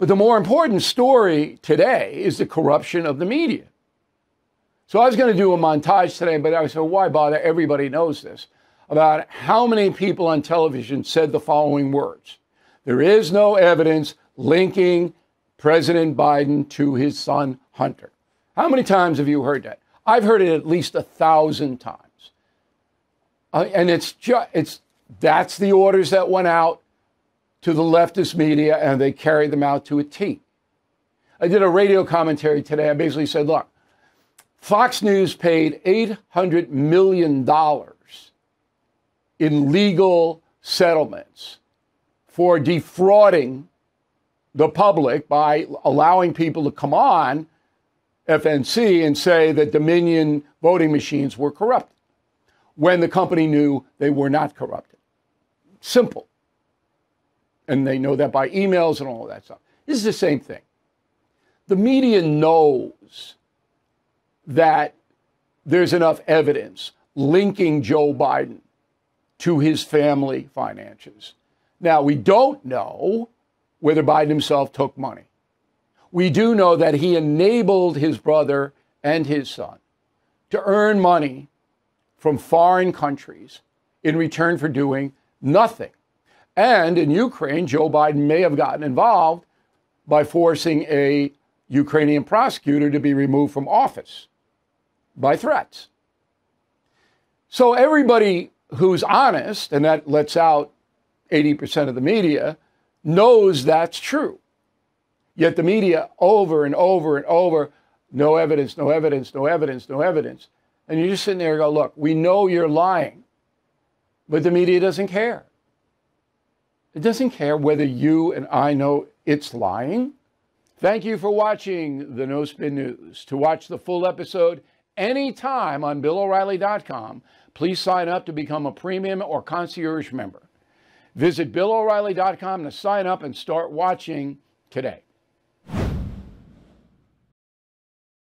But the more important story today is the corruption of the media. So I was going to do a montage today, but I said, why bother? Everybody knows this about how many people on television said the following words There is no evidence linking President Biden to his son Hunter. How many times have you heard that? I've heard it at least a thousand times. Uh, and it's just, it's, that's the orders that went out to the leftist media and they carried them out to a T. I did a radio commentary today. I basically said, look, Fox News paid $800 million in legal settlements for defrauding the public by allowing people to come on FNC and say that Dominion voting machines were corrupt when the company knew they were not corrupted. Simple. And they know that by emails and all that stuff. This is the same thing. The media knows that there's enough evidence linking Joe Biden to his family finances. Now, we don't know whether Biden himself took money. We do know that he enabled his brother and his son to earn money from foreign countries in return for doing nothing. And in Ukraine, Joe Biden may have gotten involved by forcing a Ukrainian prosecutor to be removed from office by threats. So everybody who's honest, and that lets out 80% of the media, knows that's true. Yet the media over and over and over, no evidence, no evidence, no evidence, no evidence. And you're just sitting there and go, look, we know you're lying, but the media doesn't care. It doesn't care whether you and I know it's lying. Thank you for watching the No Spin News. To watch the full episode anytime on BillO'Reilly.com, please sign up to become a premium or concierge member. Visit BillO'Reilly.com to sign up and start watching today.